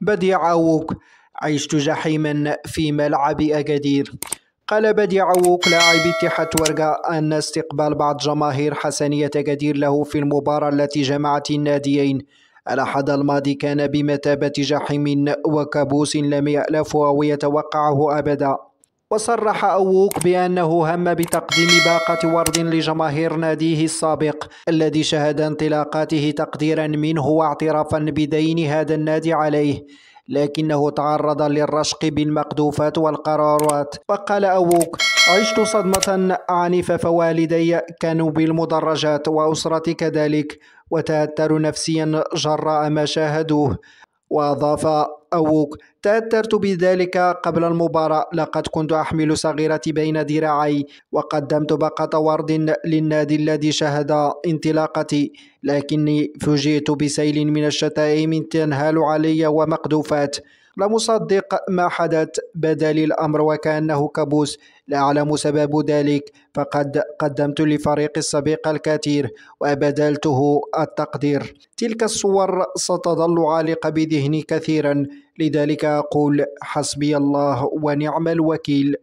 بديع أوك عشت جحيما في ملعب أكادير. قال بديع أوك لاعب اتحاد ورقة أن استقبال بعض جماهير حسنية أكادير له في المباراة التي جمعت الناديين. الأحد الماضي كان بمثابة جحيم وكابوس لم يألفه أو يتوقعه أبدا. وصرح أووك بأنه هم بتقديم باقة ورد لجماهير ناديه السابق الذي شهد انطلاقاته تقديرا منه واعترافا بدين هذا النادي عليه لكنه تعرض للرشق بالمقذوفات والقرارات. وقال أووك عشت صدمة عنيفة فوالدي كانوا بالمدرجات وأسرتي كذلك وتأثروا نفسيا جراء ما شاهدوه وأضاف أووك. تأثرت بذلك قبل المباراة. لقد كنت أحمل صغيرتي بين ذراعي وقدمت بقة ورد للنادي الذي شهد انطلاقتي. لكني فوجئت بسيل من الشتائم تنهال علي ومقذوفات. لم أصدق ما حدث بدا لي الأمر وكأنه كابوس. لا أعلم سبب ذلك فقد قدمت لفريق السبيق الكثير وبذلته التقدير. تلك الصور ستظل عالقة بذهني كثيرا لذلك أقول حسبي الله ونعم الوكيل.